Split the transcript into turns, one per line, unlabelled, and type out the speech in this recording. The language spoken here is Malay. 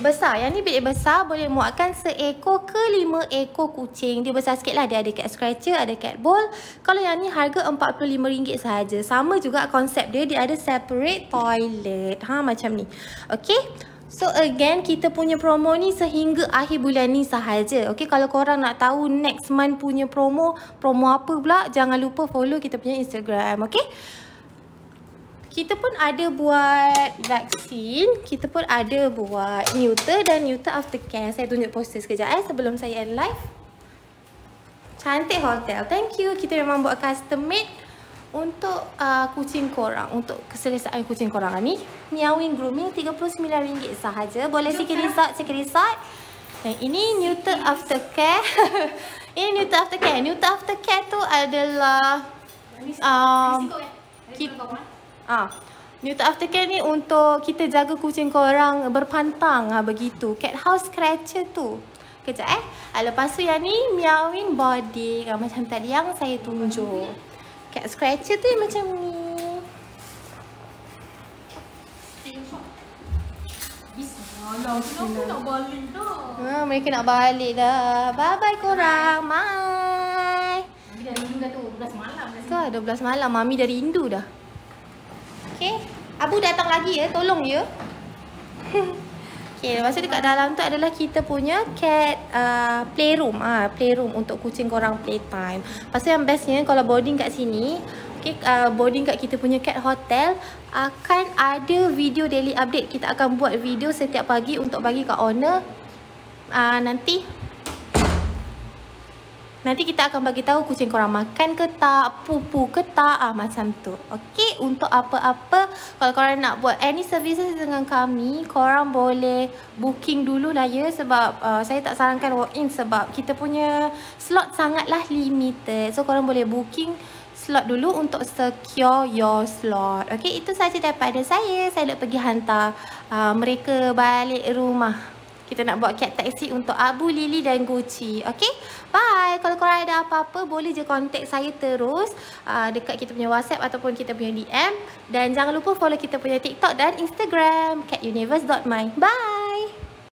besar. Yang ni bilik besar boleh muatkan seekor ke lima ekor kucing. Dia besar sikit lah. Dia ada cat scratcher, ada cat ball. Kalau yang ni harga RM45 sahaja. Sama juga konsep dia. Dia ada separate toilet. Ha macam ni. Okay. So again kita punya promo ni sehingga akhir bulan ni sahaja. Okay kalau korang nak tahu next month punya promo, promo apa pula, jangan lupa follow kita punya Instagram. Okay kita pun ada buat vaksin, kita pun ada buat neuter dan neuter aftercare. Saya tunjuk poster sekejap eh sebelum saya end live. Cantik hotel. Thank you. Kita memang buat custom made untuk uh, kucing korang, untuk keselesaan kucing korang ni. Meowing grooming RM39 sahaja. Boleh sikit resort, sikit resort. Dan ini neuter aftercare. ini neuter aftercare. Neuter aftercare tu adalah um, kita, Ah, Neuter aftercare ni untuk kita jaga kucing korang berpantang ah begitu. Cat house scratcher tu. Kejap eh. Ah, lepas tu yang ni meowing body ah, macam tadi yang saya tunjuk. Cat scratcher tu macam ni.
Alah, kenapa nak balik dah?
Ha, mereka nak balik dah. Bye-bye korang.
Bye. Mami dah rindu dah tu. 12 malam dah.
Ke 12 malam. Mami dah rindu dah. Okay. Abu datang lagi ya. Tolong ya. okay. Lepas tu dekat dalam tu adalah kita punya cat uh, playroom. Ah, playroom untuk kucing korang playtime. Tu yang bestnya kalau boarding kat sini. Okay, uh, boarding kat kita punya cat hotel. Akan ada video daily update. Kita akan buat video setiap pagi untuk bagi kat owner. Uh, nanti Nanti kita akan bagi tahu kucing korang makan ke tak, pupu ke tak, ah macam tu. Okey, untuk apa-apa kalau korang nak buat any services dengan kami, korang boleh booking dulu lah ya sebab uh, saya tak sarankan walk in sebab kita punya slot sangatlah limited. So korang boleh booking slot dulu untuk secure your slot. Okey, itu saja daripada saya. Saya nak pergi hantar uh, mereka balik rumah. Kita nak buat cat taxi untuk Abu, Lily dan Gucci. Okay? Bye. Kalau korang ada apa-apa, boleh je contact saya terus uh, dekat kita punya WhatsApp ataupun kita punya DM. Dan jangan lupa follow kita punya TikTok dan Instagram. catuniverse.my. Bye.